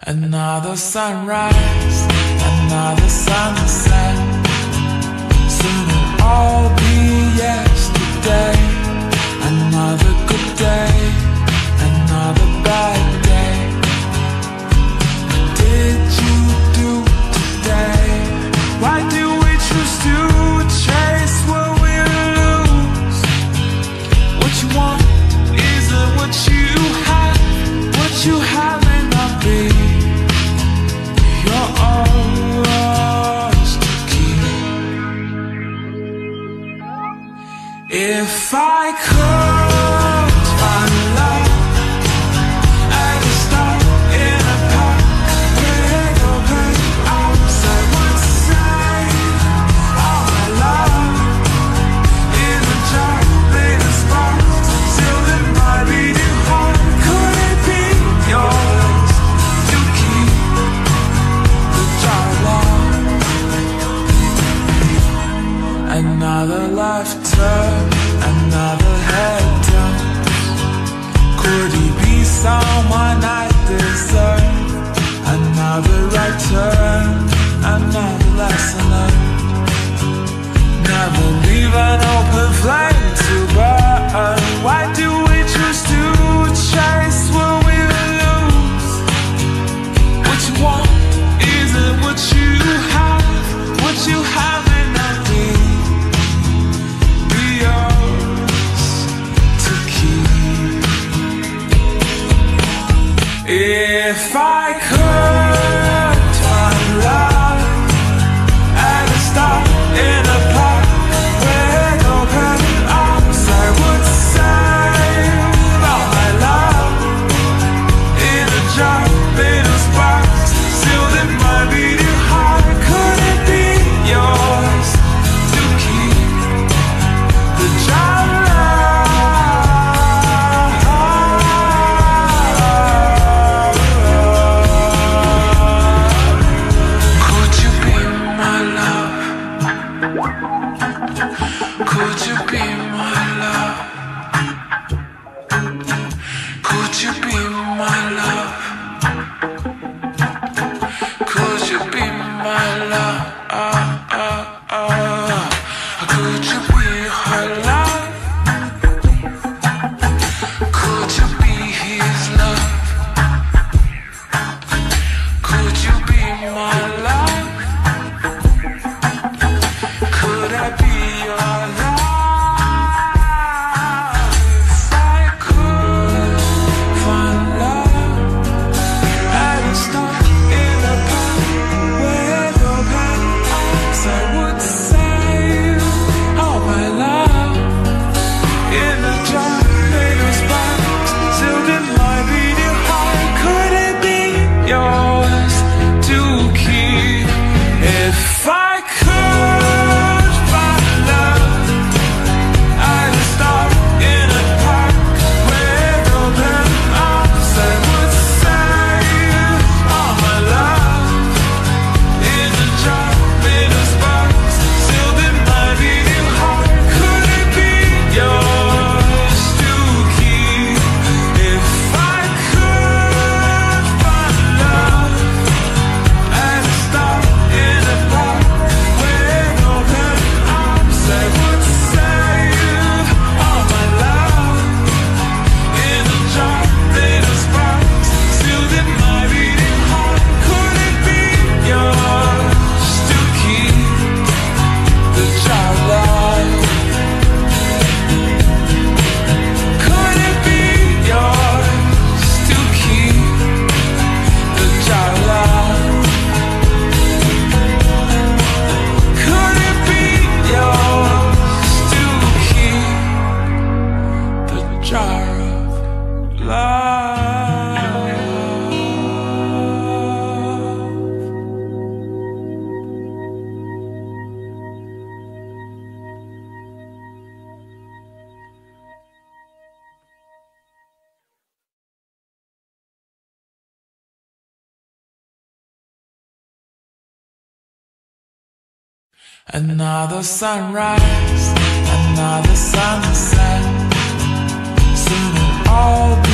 Another sunrise, another sunset. Soon it'll all be. flying Another sunrise, another sunset. Soon it'll all be.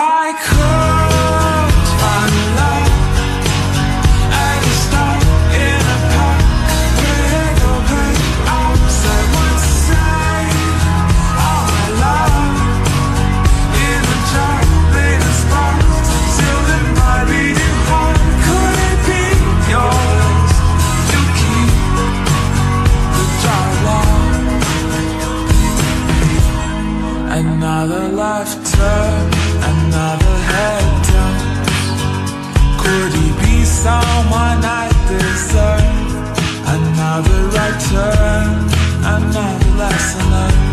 I could Would he be someone I deserve? Another right turn, another lesson learned.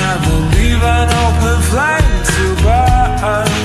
Never leave an open flame to burn.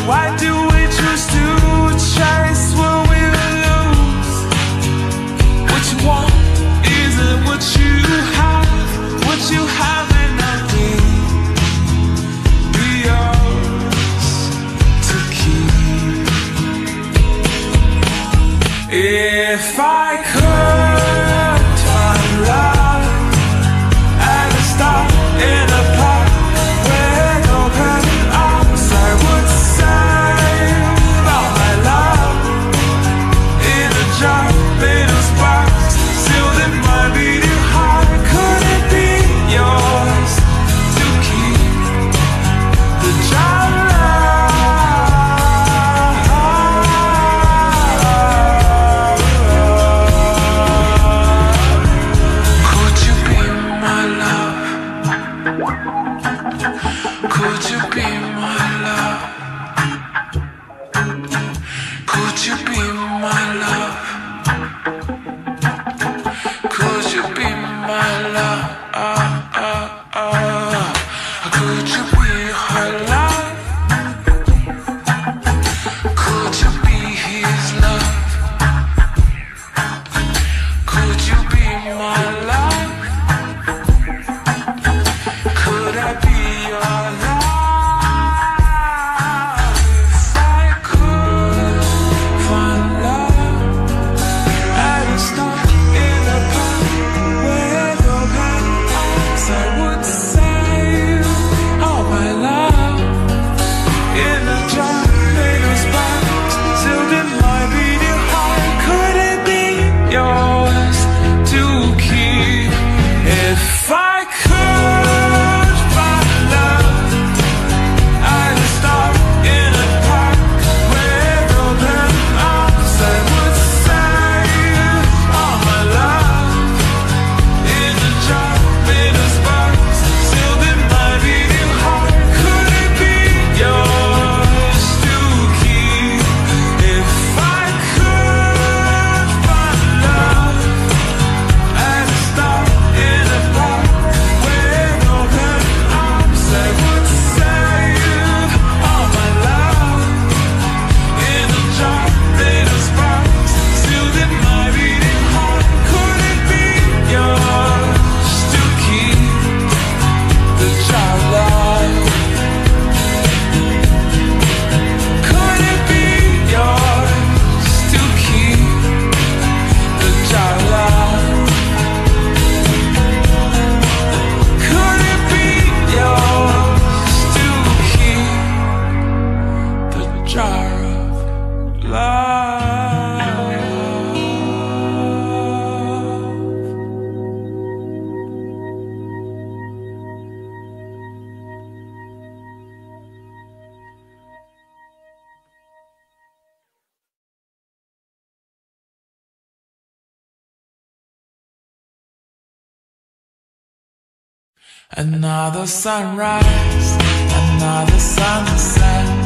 Another sunrise, another sunset.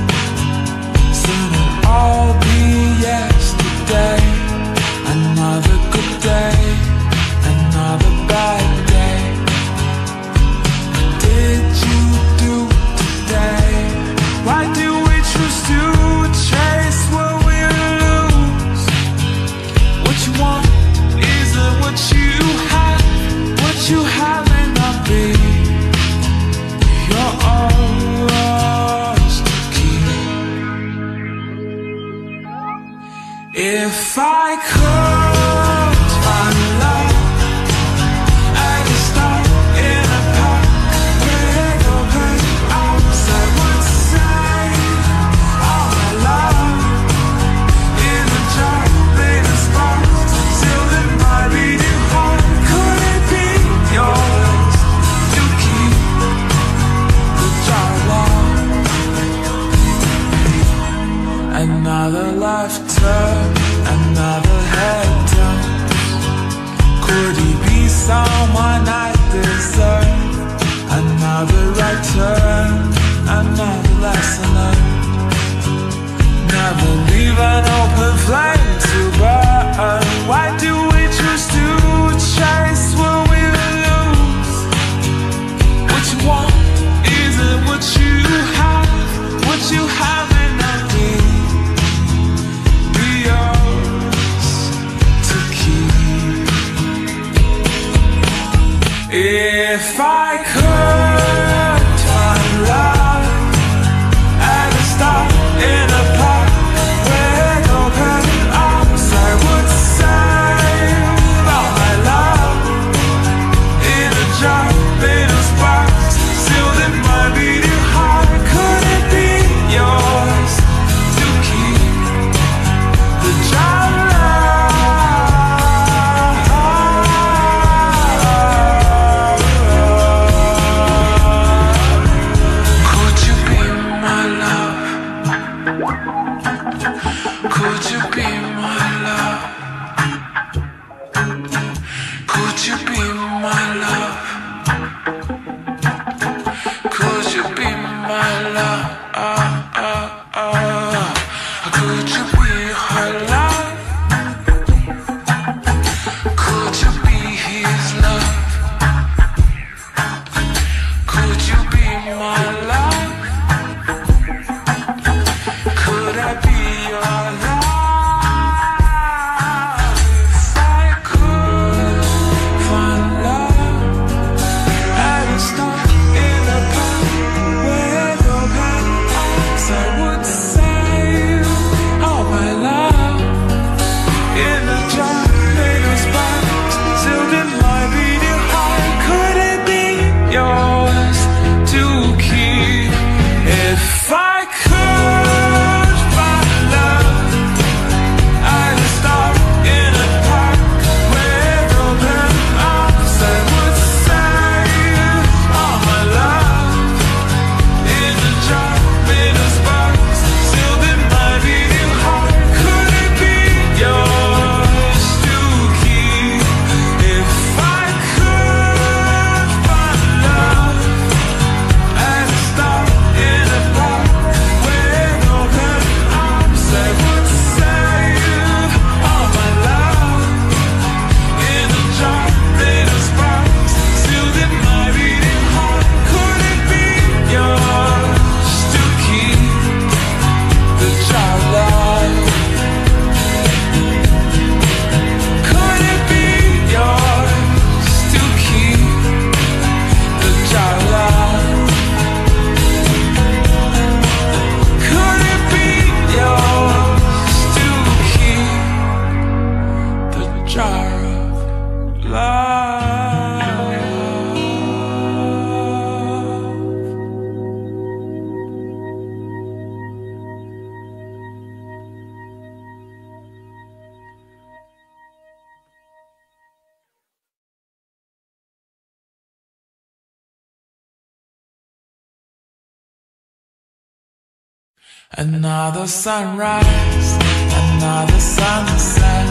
Another sunrise, another sunset.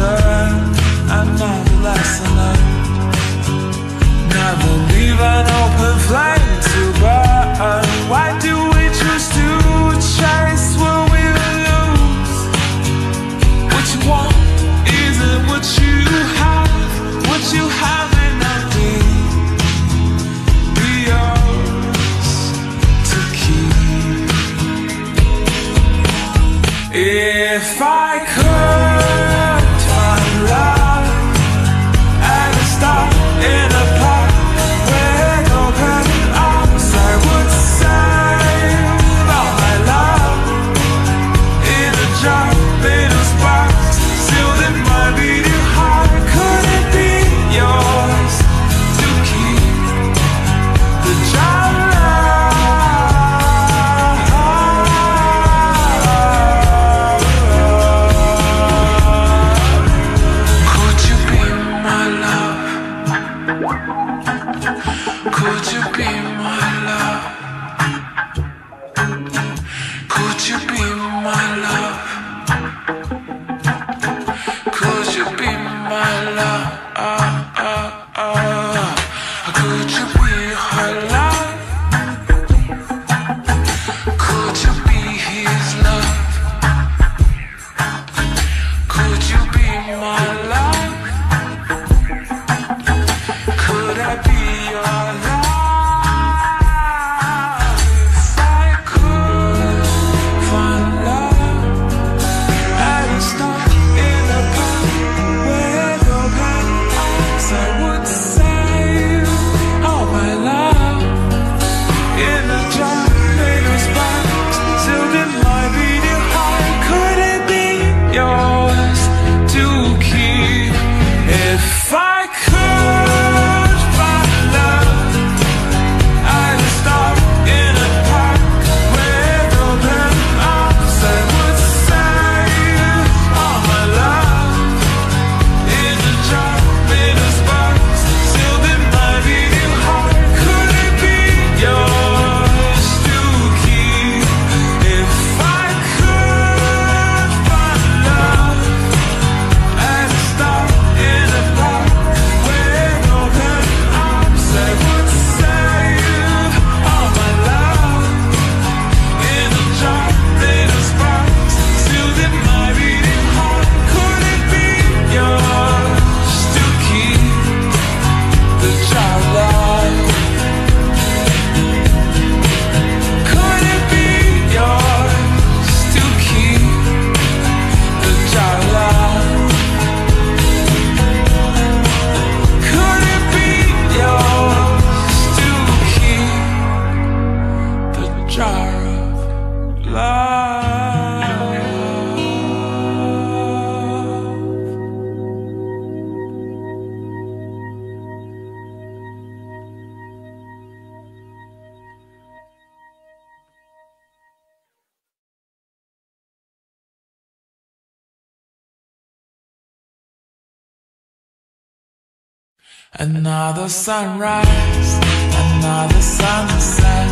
sure I'm lesson learned Never leave an open flame to burn. Why do we choose to chase when we lose? What you want isn't what you have? What you have? Another sunrise, another sunset.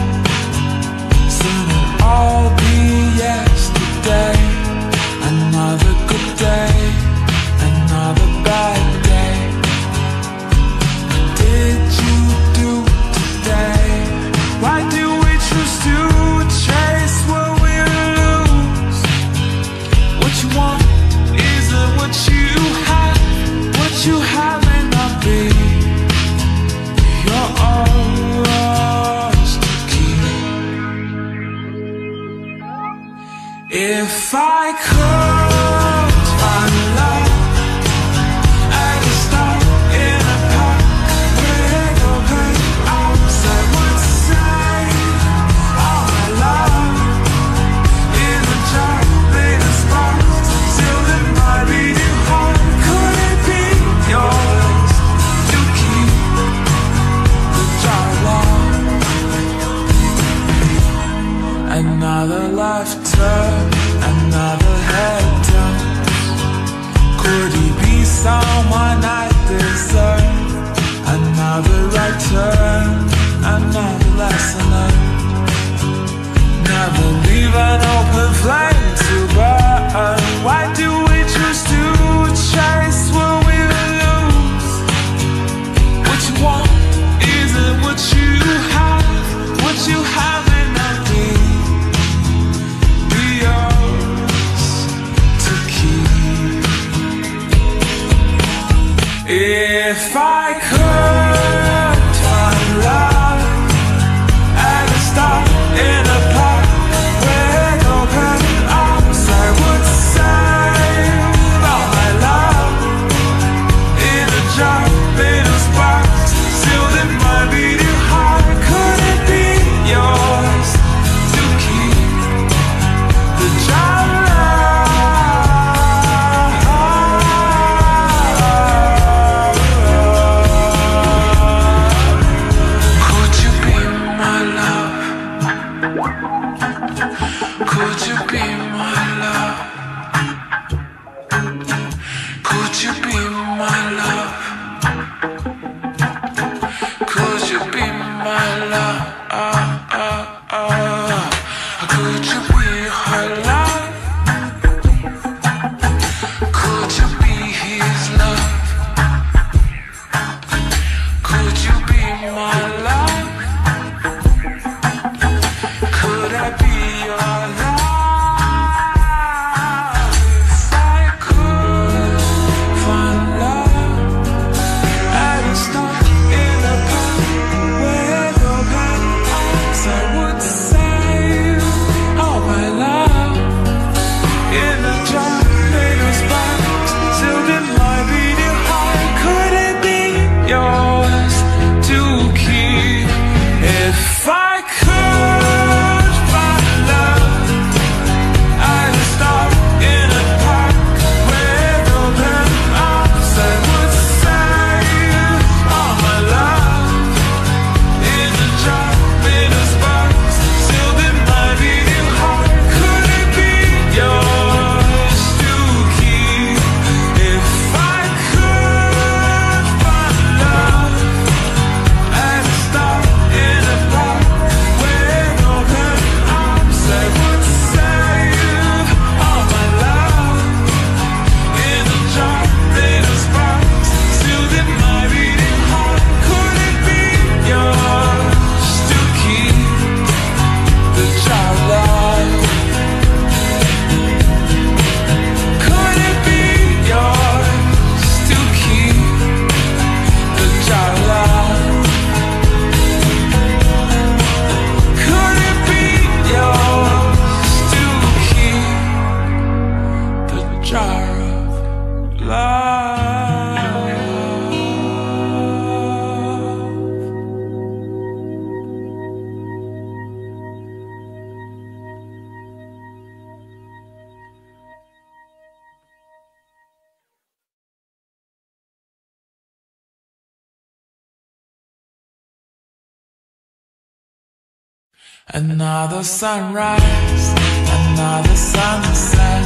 Another sunrise, another sunset.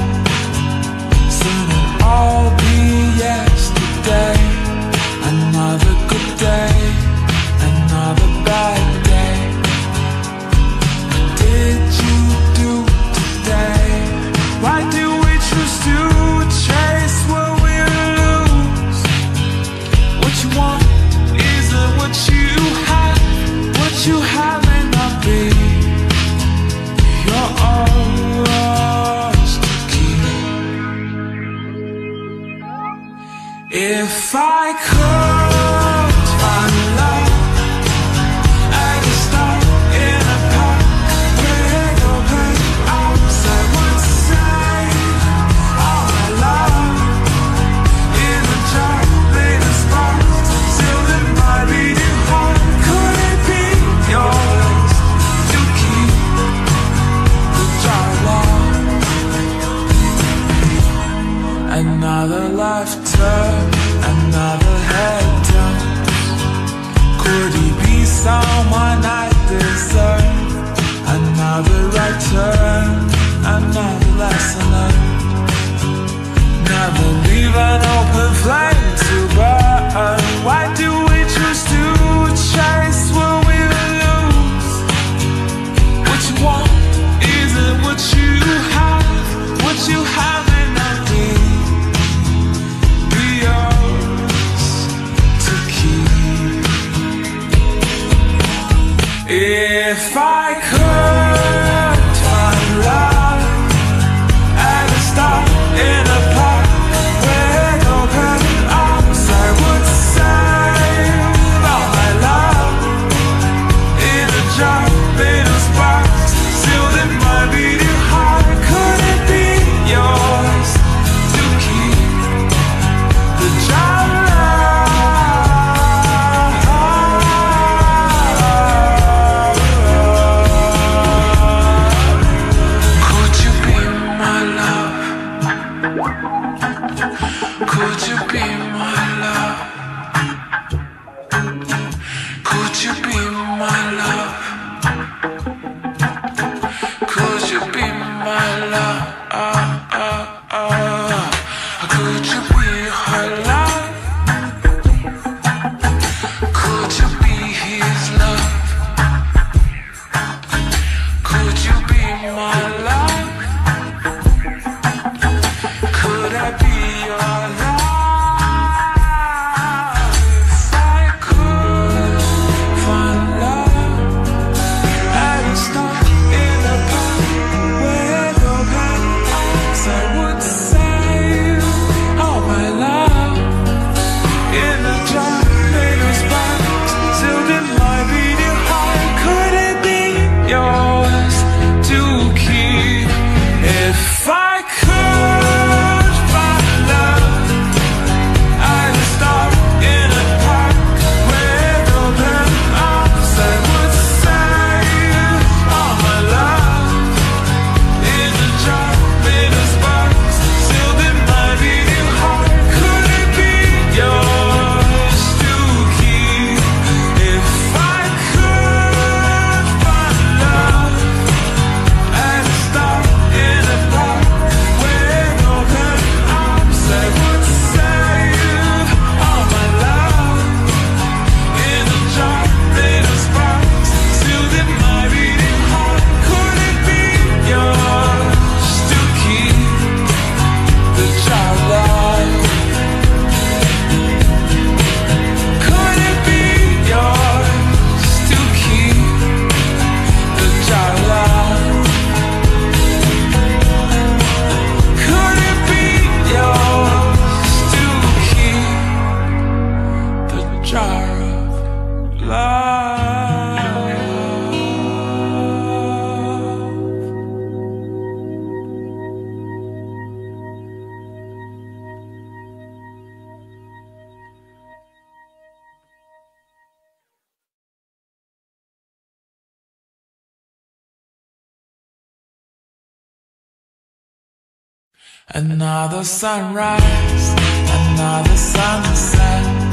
Another sunrise, another sunset.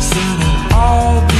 Soon it'll all be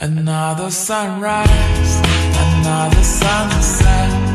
Another sunrise, another sunset.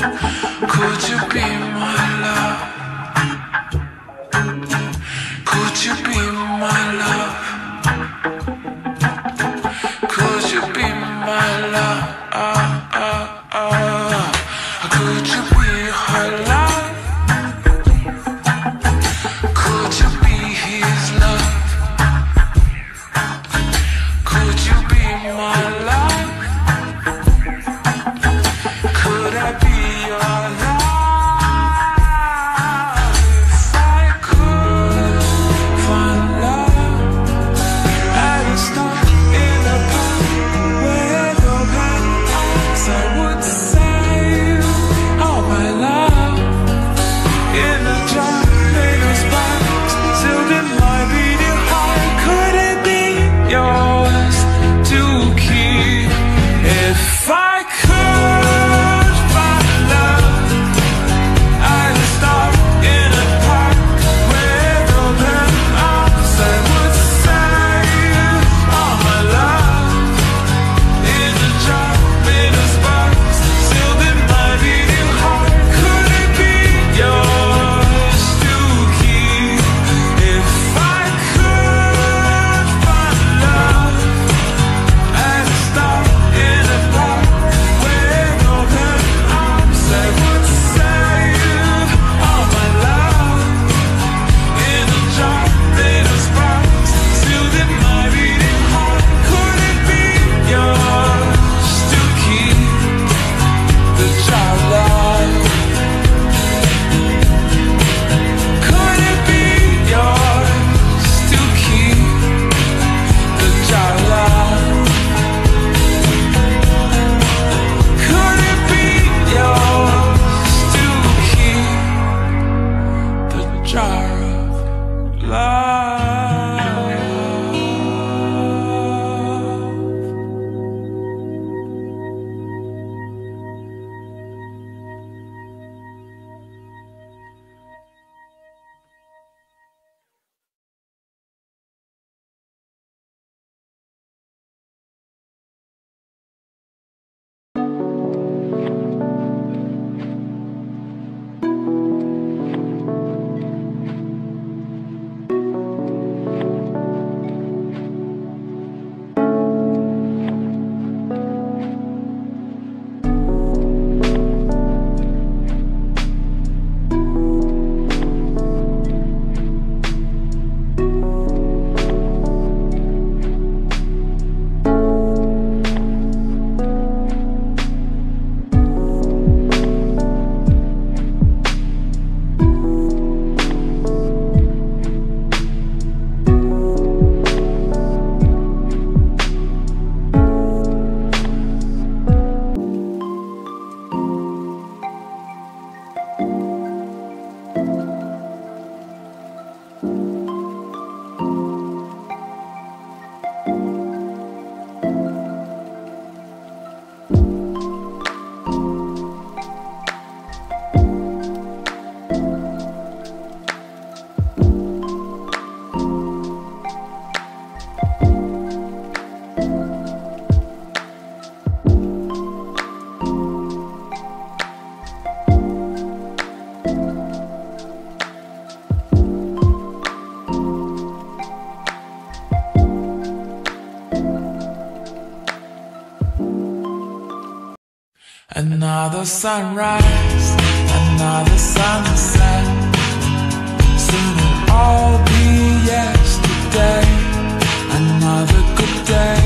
Could you be Another sunrise, another sunset. Soon it'll all be yesterday. Another good day.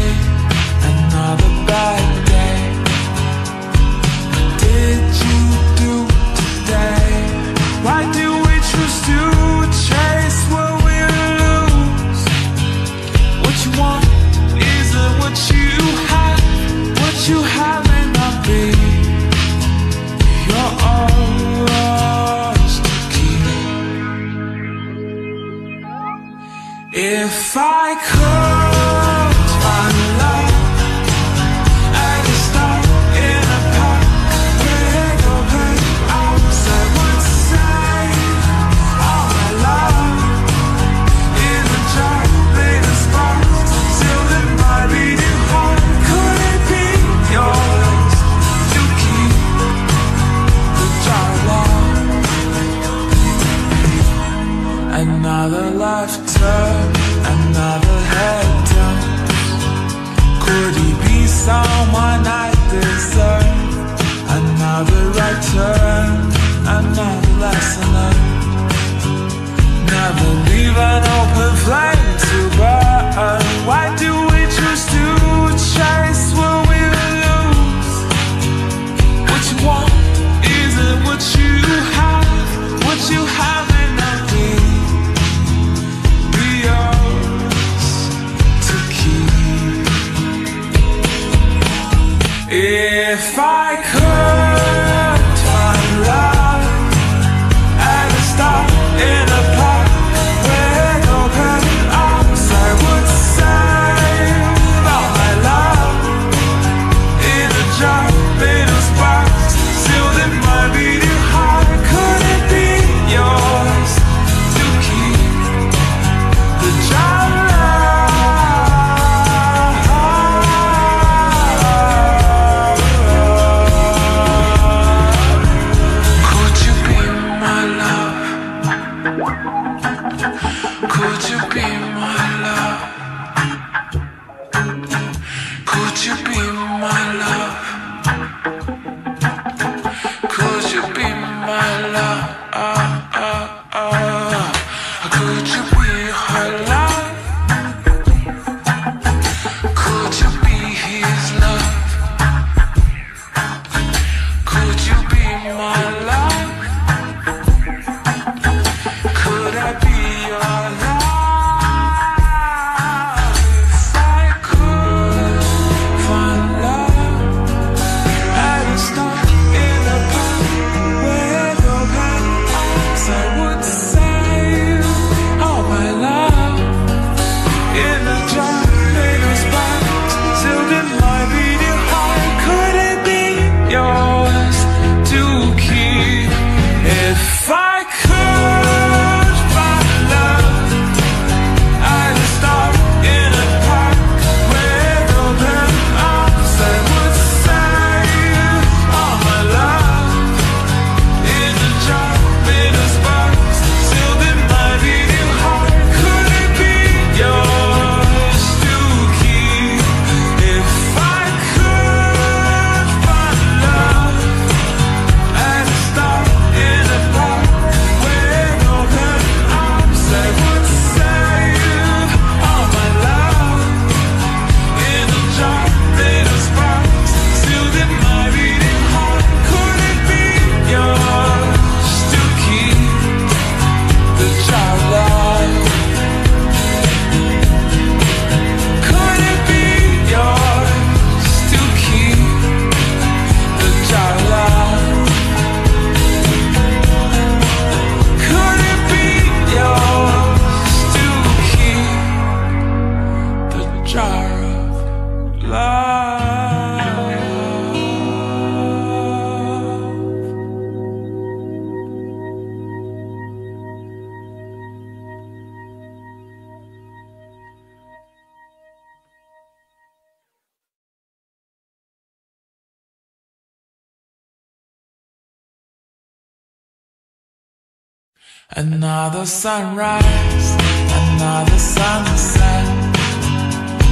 Another sunrise, another sunset,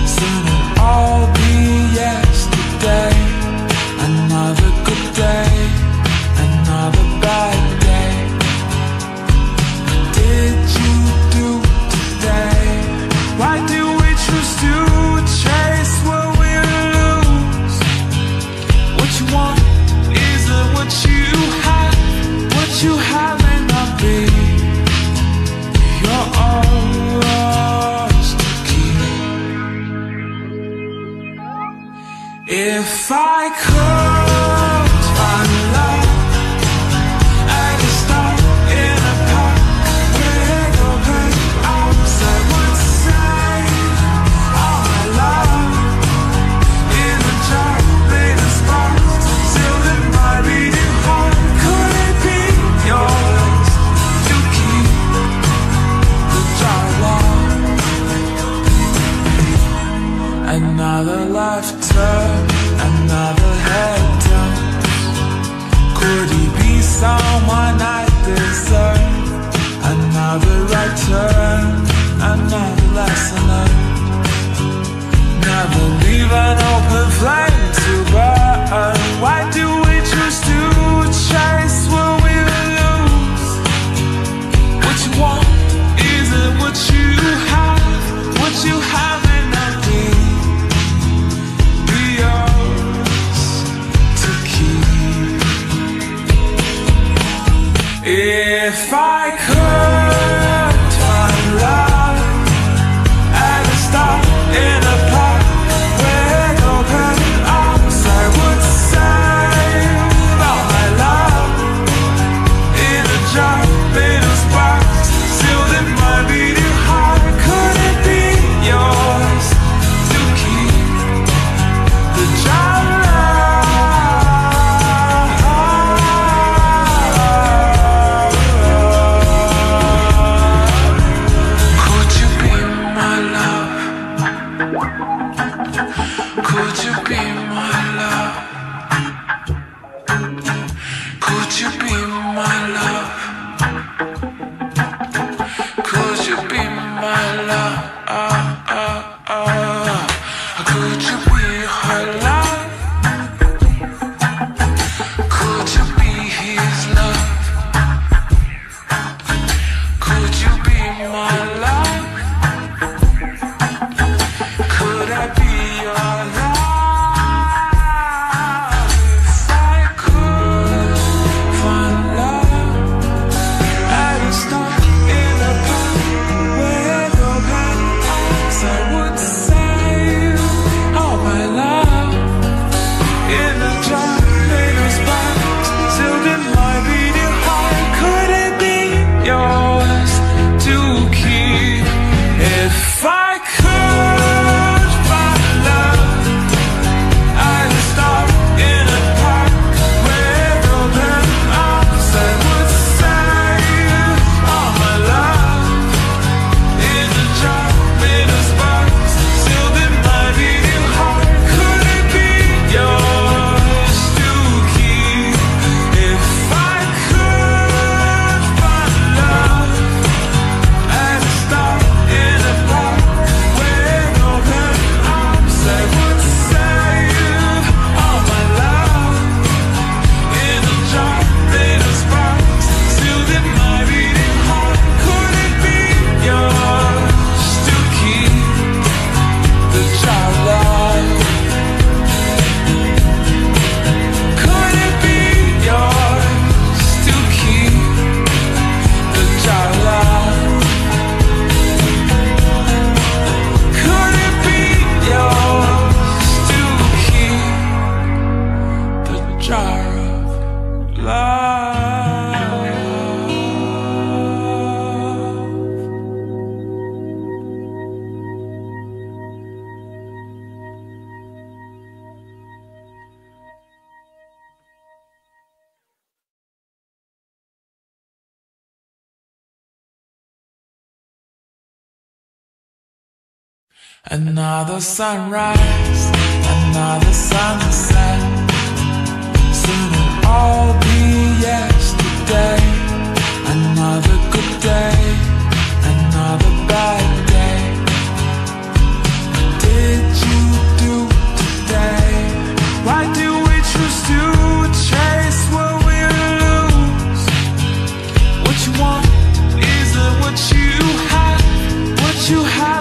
soon it all be Another sunrise, another sunset. Soon it'll all be yesterday. Another good day, another bad day. What did you do today? Why do we choose to chase what we lose? What you want isn't what you have. What you have.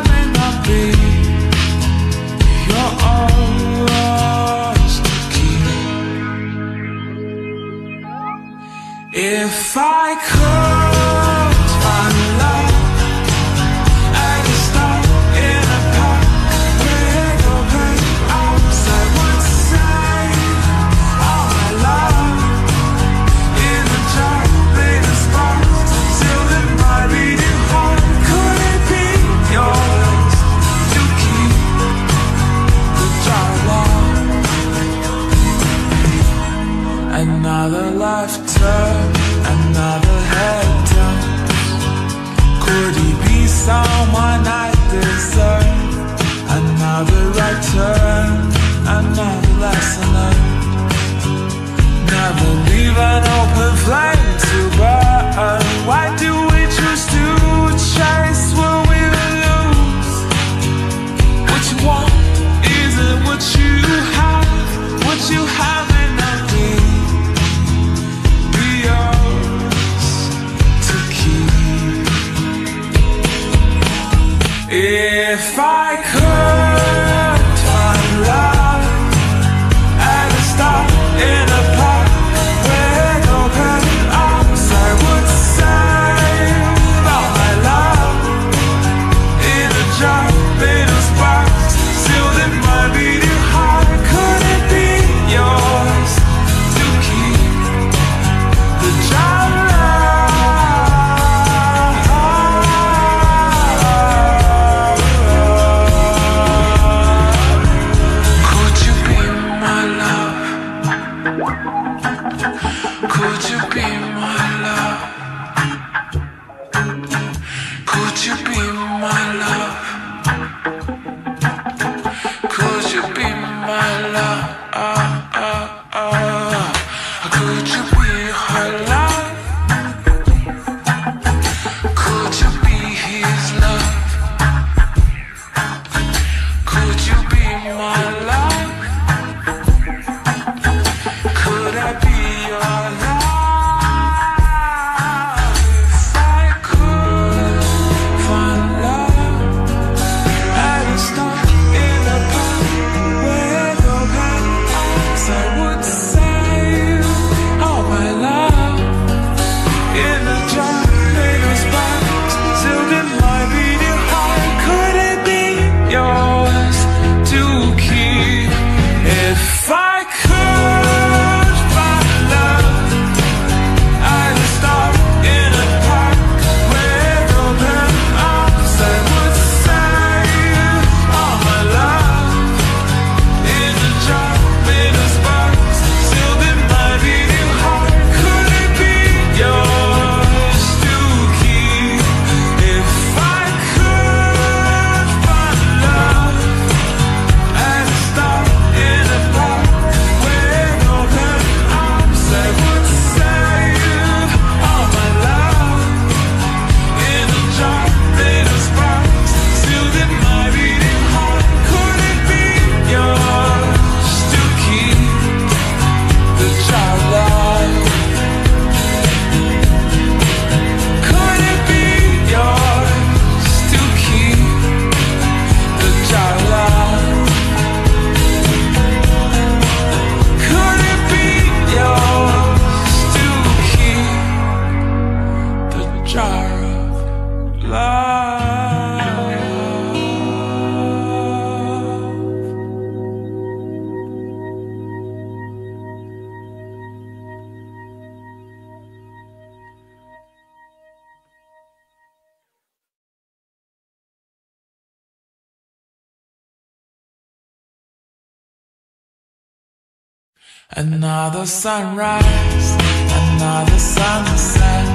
Another sunrise, another sunset.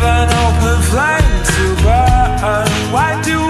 leave an open flame to burn. Why do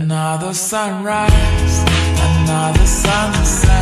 Another sunrise, another sunset.